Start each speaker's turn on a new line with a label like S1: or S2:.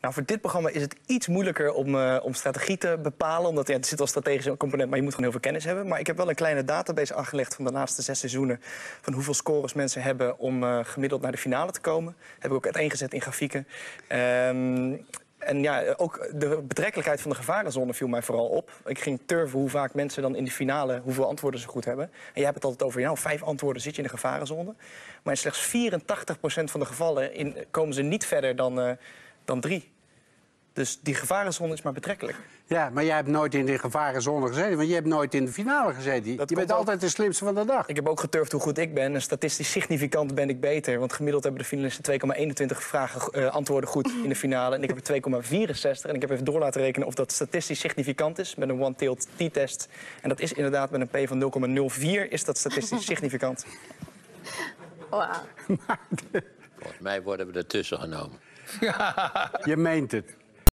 S1: Nou, voor dit programma is het iets moeilijker om, eh, om strategie te bepalen. Omdat ja, er zit wel strategische component, maar je moet gewoon heel veel kennis hebben. Maar ik heb wel een kleine database aangelegd van de laatste zes seizoenen. Van hoeveel scores mensen hebben om eh, gemiddeld naar de finale te komen. Heb ik ook uiteengezet in grafieken. Ehm, en ja, ook de betrekkelijkheid van de gevarenzone viel mij vooral op. Ik ging turven hoe vaak mensen dan in de finale, hoeveel antwoorden ze goed hebben. En jij hebt het altijd over, ja, vijf antwoorden zit je in de gevarenzone. Maar in slechts 84% van de gevallen in, komen ze niet verder dan, eh, dan drie. Dus die gevarenzone is maar betrekkelijk.
S2: Ja, maar jij hebt nooit in de gevarenzone gezeten. Want je hebt nooit in de finale gezeten.
S1: Dat
S2: je bent
S1: ook.
S2: altijd de slimste van de dag.
S1: Ik heb ook geturfd hoe goed ik ben. En statistisch significant ben ik beter. Want gemiddeld hebben de finalisten 2,21 vragen, eh, antwoorden goed in de finale. En ik heb er 2,64. En ik heb even door laten rekenen of dat statistisch significant is. Met een one-tailed t-test. En dat is inderdaad met een p van 0,04 is dat statistisch significant.
S3: Wauw.
S4: Volgens mij worden we ertussen genomen.
S2: Je meent het.